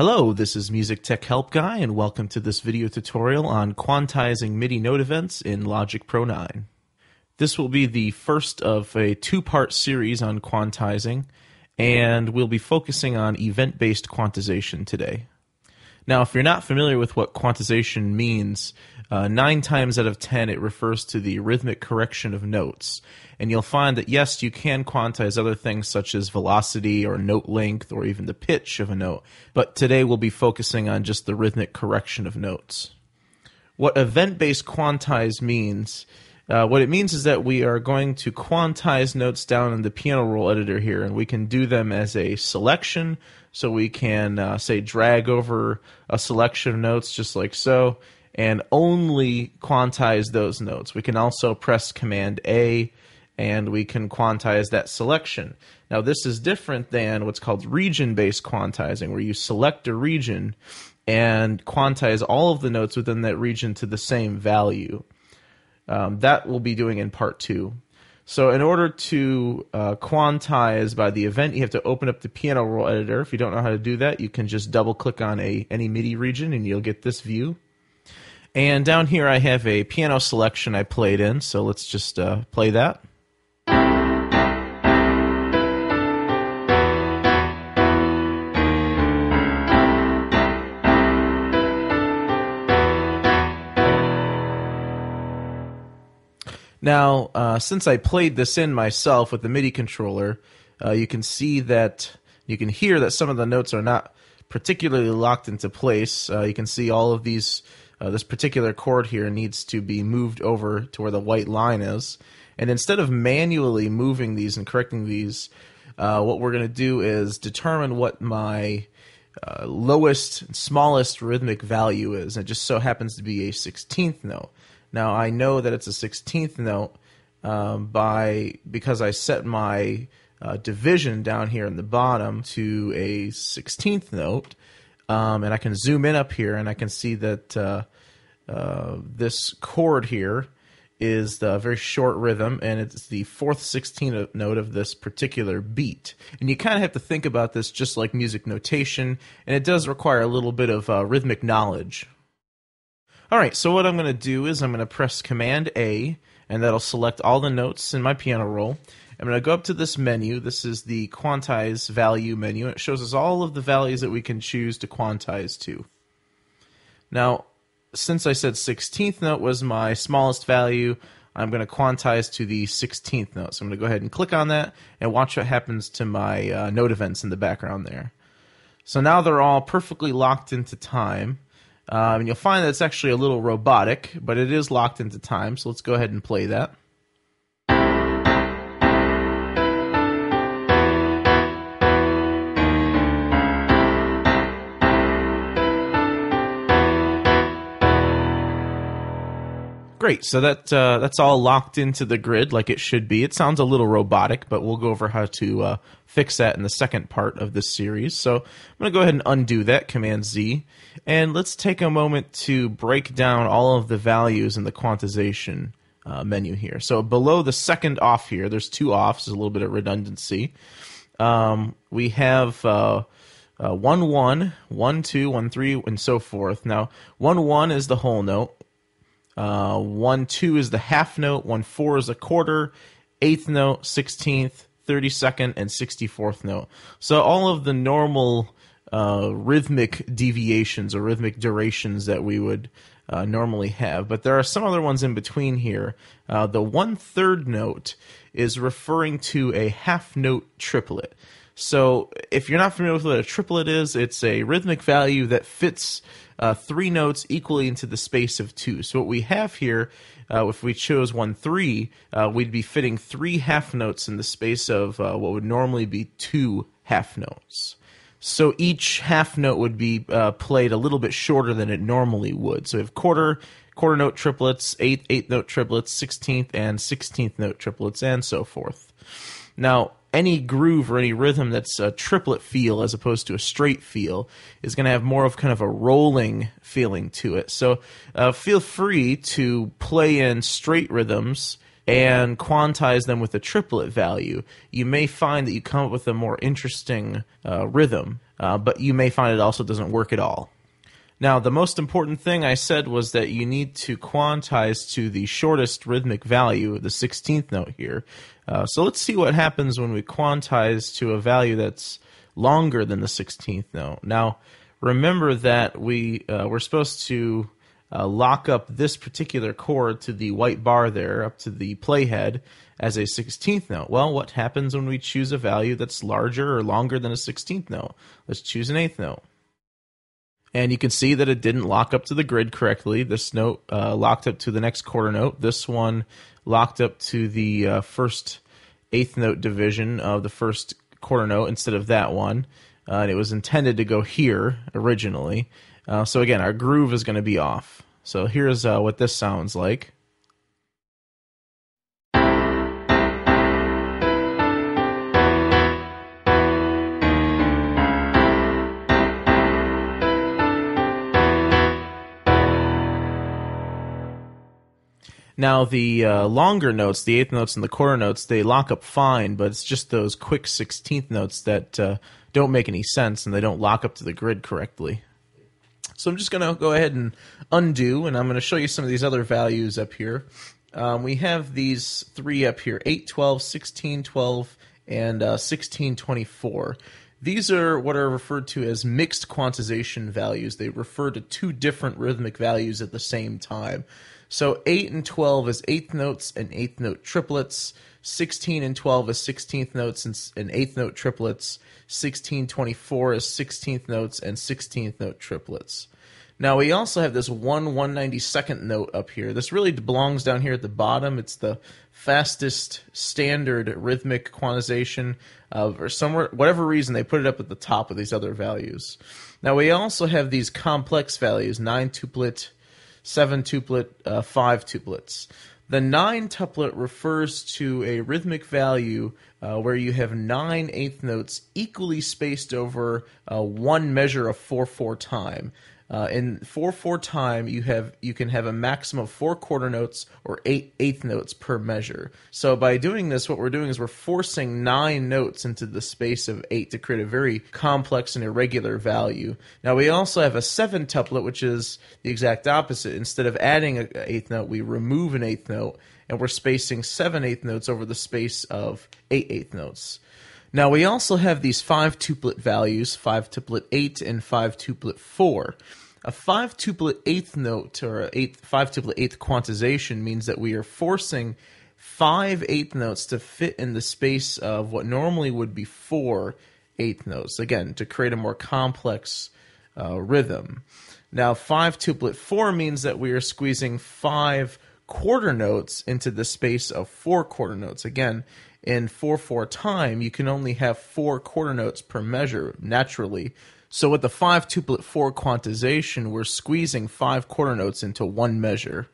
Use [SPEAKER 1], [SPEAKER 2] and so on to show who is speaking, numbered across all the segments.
[SPEAKER 1] Hello, this is Music Tech Help Guy, and welcome to this video tutorial on quantizing MIDI note events in Logic Pro 9. This will be the first of a two-part series on quantizing, and we'll be focusing on event-based quantization today. Now, if you're not familiar with what quantization means, uh, nine times out of ten it refers to the rhythmic correction of notes. And you'll find that yes, you can quantize other things such as velocity or note length or even the pitch of a note, but today we'll be focusing on just the rhythmic correction of notes. What event based quantize means uh, what it means is that we are going to quantize notes down in the piano roll editor here, and we can do them as a selection. So we can, uh, say, drag over a selection of notes just like so, and only quantize those notes. We can also press Command A, and we can quantize that selection. Now, this is different than what's called region based quantizing, where you select a region and quantize all of the notes within that region to the same value. Um, that we'll be doing in part two. So, in order to uh, quantize by the event, you have to open up the piano roll editor. If you don't know how to do that, you can just double click on a any MIDI region and you'll get this view. And down here, I have a piano selection I played in. So let's just uh, play that. Now, uh, since I played this in myself with the MIDI controller, uh, you can see that you can hear that some of the notes are not particularly locked into place. Uh, you can see all of these. Uh, this particular chord here needs to be moved over to where the white line is. And instead of manually moving these and correcting these, uh, what we're going to do is determine what my uh, lowest, smallest rhythmic value is. It just so happens to be a 16th note. Now I know that it's a 16th note um, by because I set my uh, division down here in the bottom to a 16th note, um, and I can zoom in up here and I can see that uh, uh, this chord here is the very short rhythm, and it's the fourth 16th note of this particular beat. And you kind of have to think about this just like music notation, and it does require a little bit of uh, rhythmic knowledge. All right, so what I'm going to do is I'm going to press Command A, and that'll select all the notes in my piano roll. I'm going to go up to this menu. This is the quantize value menu. It shows us all of the values that we can choose to quantize to. Now, since I said 16th note was my smallest value, I'm going to quantize to the 16th note. So I'm going to go ahead and click on that and watch what happens to my uh, note events in the background there. So now they're all perfectly locked into time. Um, and you'll find that it's actually a little robotic, but it is locked into time. So let's go ahead and play that. Great. So that uh, that's all locked into the grid like it should be. It sounds a little robotic, but we'll go over how to uh, fix that in the second part of this series. So I'm going to go ahead and undo that, Command Z, and let's take a moment to break down all of the values in the quantization uh, menu here. So below the second off here, there's two offs, there's a little bit of redundancy. Um, we have uh, uh, one one, one two, one three, and so forth. Now, one one is the whole note. Uh, one two is the half note. One four is a quarter. Eighth note, sixteenth, thirty second, and sixty fourth note. So all of the normal uh, rhythmic deviations or rhythmic durations that we would uh, normally have. But there are some other ones in between here. Uh, the one third note is referring to a half note triplet. So if you're not familiar with what a triplet is, it's a rhythmic value that fits uh, three notes equally into the space of two. So what we have here, uh, if we chose one three, uh, we'd be fitting three half notes in the space of uh, what would normally be two half notes. So each half note would be uh, played a little bit shorter than it normally would. So we have quarter, quarter note triplets, eighth, eighth note triplets, sixteenth and sixteenth note triplets, and so forth. Now, any groove or any rhythm that's a triplet feel as opposed to a straight feel is going to have more of kind of a rolling feeling to it. So uh, feel free to play in straight rhythms and quantize them with a triplet value. You may find that you come up with a more interesting uh, rhythm. uh, but you may find it also doesn't work at all. Now, the most important thing I said was that you need to quantize to the shortest rhythmic value, the 16th note here. Uh, so let's see what happens when we quantize to a value that's longer than the 16th note. Now, remember that we uh, we're supposed to uh, lock up this particular chord to the white bar there, up to the playhead, as a 16th note. Well, what happens when we choose a value that's larger or longer than a 16th note? Let's choose an eighth note. And you can see that it didn't lock up to the grid correctly. This note uh, locked up to the next quarter note. This one locked up to the uh, first eighth note division of the first quarter note instead of that one. Uh, and it was intended to go here originally. Uh, so again, our groove is going to be off. So here's uh, what this sounds like. Now the uh, longer notes, the eighth notes and the quarter notes, they lock up fine, but it's just those quick sixteenth notes that uh, don't make any sense and they don't lock up to the grid correctly. So I'm just going to go ahead and undo, and I'm going to show you some of these other values up here. Um, we have these three up here 8, 12, 16, 12, and uh, 16, 24. These are what are referred to as mixed quantization values. They refer to two different rhythmic values at the same time. So 8 and 12 is eighth notes and eighth note triplets. 16 and 12 is 16th notes and, and eighth note triplets. 16, 24 is 16th notes and 16th note triplets. Now we also have this one 192nd note up here. This really belongs down here at the bottom. It's the fastest standard rhythmic quantization of, or somewhere, whatever reason they put it up at the top of these other values. Now we also have these complex values, nine tuplet, seven tuplet, uh, five tuplets. The nine tuplet refers to a rhythmic value uh, where you have nine eighth notes equally spaced over uh, one measure of four four time. Uh, in four four time, you have you can have a maximum of four quarter notes or eight eighth notes per measure. So by doing this, what we're doing is we're forcing nine notes into the space of eight to create a very complex and irregular value. Now we also have a seven tuplet, which is the exact opposite. Instead of adding an eighth note, we remove an eighth note, and we're spacing seven eighth notes over the space of eight eighth notes. Now we also have these five tuplet values, five tuplet eight and five tuplet four. A five tuplet eighth note or eighth, five tuplet eighth quantization means that we are forcing five eighth notes to fit in the space of what normally would be four eighth notes. Again, to create a more complex uh, rhythm. Now, five tuplet four means that we are squeezing five quarter notes into the space of four quarter notes. Again, in 4 4 time, you can only have four quarter notes per measure naturally. So with the 5 tuplet 4 quantization, we're squeezing five quarter notes into one measure.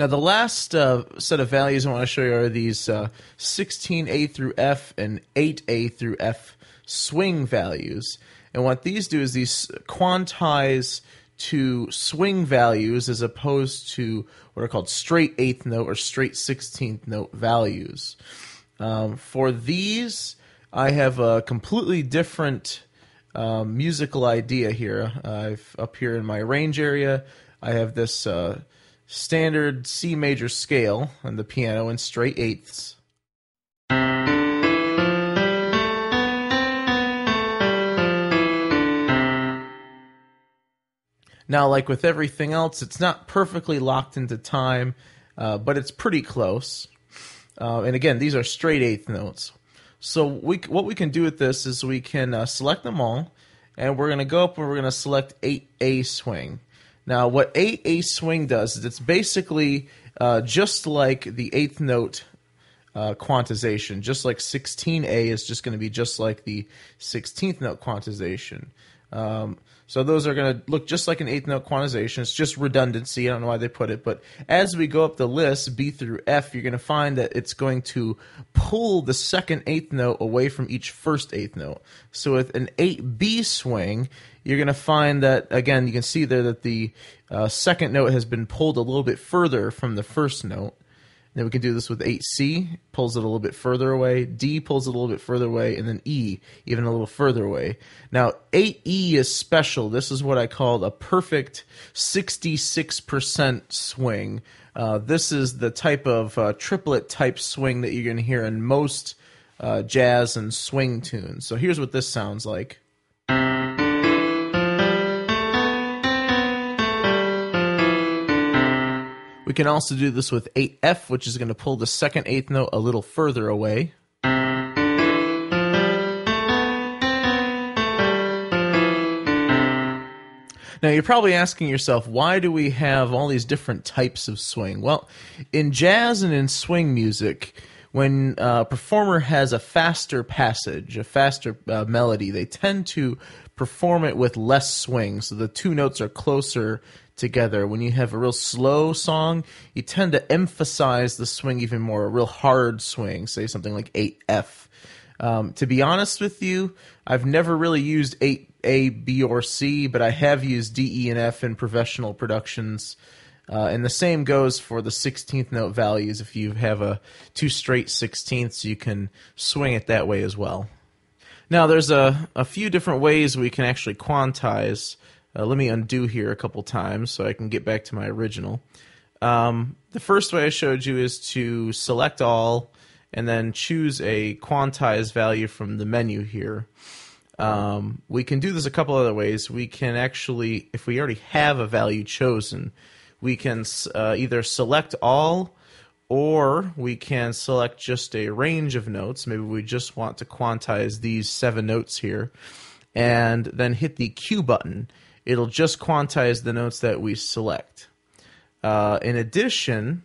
[SPEAKER 1] Now, the last uh, set of values I want to show you are these uh, 16A through F and 8A through F swing values. And what these do is these quantize to swing values as opposed to what are called straight eighth note or straight 16th note values. Um, for these, I have a completely different um, musical idea here. I've up here in my range area, I have this uh, standard C major scale on the piano in straight eighths. Now, like with everything else, it's not perfectly locked into time, uh, but it's pretty close. Uh, and again, these are straight eighth notes. So we what we can do with this is we can uh, select them all, and we're going to go up and we're going to select 8A swing. Now, what 8A swing does is it's basically uh, just like the eighth note uh, quantization, just like 16A is just going to be just like the 16th note quantization. Um, so those are going to look just like an eighth note quantization. It's just redundancy. I don't know why they put it, but as we go up the list, B through F, you're going to find that it's going to pull the second eighth note away from each first eighth note. So with an 8B swing, you're going to find that, again, you can see there that the uh, second note has been pulled a little bit further from the first note. Then we can do this with 8C, pulls it a little bit further away. D pulls it a little bit further away, and then E even a little further away. Now, 8E is special. This is what I call a perfect 66% swing. Uh, this is the type of uh, triplet type swing that you're going to hear in most uh, jazz and swing tunes. So here's what this sounds like. Can also do this with 8F, which is going to pull the second eighth note a little further away. Now, you're probably asking yourself, why do we have all these different types of swing? Well, in jazz and in swing music, when a performer has a faster passage, a faster uh, melody, they tend to perform it with less swing, so the two notes are closer together. When you have a real slow song, you tend to emphasize the swing even more, a real hard swing, say something like 8F. Um, to be honest with you, I've never really used 8A, B, or C, but I have used D, E, and F in professional productions. Uh, and the same goes for the 16th note values. If you have a two straight 16ths, you can swing it that way as well. Now, there's a, a few different ways we can actually quantize uh, let me undo here a couple times so I can get back to my original. Um, the first way I showed you is to select all and then choose a quantized value from the menu here. Um, we can do this a couple other ways. We can actually, if we already have a value chosen, we can uh, either select all or we can select just a range of notes. Maybe we just want to quantize these seven notes here and then hit the Q button it'll just quantize the notes that we select. Uh, in addition,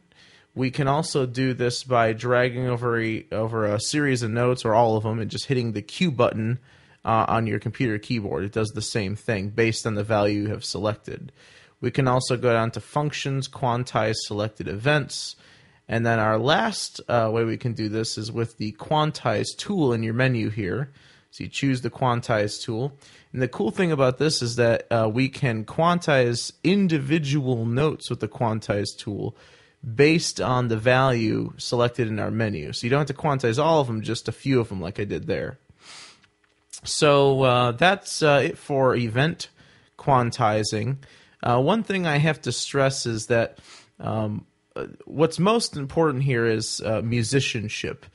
[SPEAKER 1] we can also do this by dragging over a, over a series of notes or all of them and just hitting the Q button uh, on your computer keyboard. It does the same thing based on the value you have selected. We can also go down to functions, quantize selected events. And then our last uh, way we can do this is with the quantize tool in your menu here. So you choose the quantize tool. And the cool thing about this is that uh, we can quantize individual notes with the quantize tool based on the value selected in our menu. So you don't have to quantize all of them, just a few of them like I did there. So uh, that's uh, it for event quantizing. Uh, one thing I have to stress is that um, uh, what's most important here is uh, musicianship.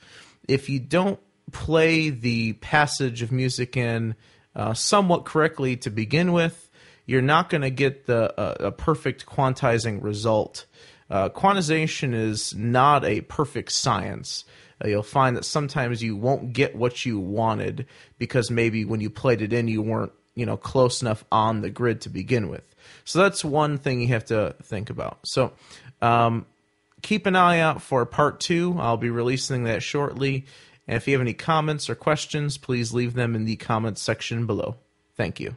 [SPEAKER 1] If you don't play the passage of music in uh, somewhat correctly to begin with, you're not going to get the uh, a perfect quantizing result. Uh, quantization is not a perfect science. Uh, you'll find that sometimes you won't get what you wanted because maybe when you played it in, you weren't you know close enough on the grid to begin with. So that's one thing you have to think about. So um, keep an eye out for part two. I'll be releasing that shortly. And if you have any comments or questions, please leave them in the comments section below. Thank you.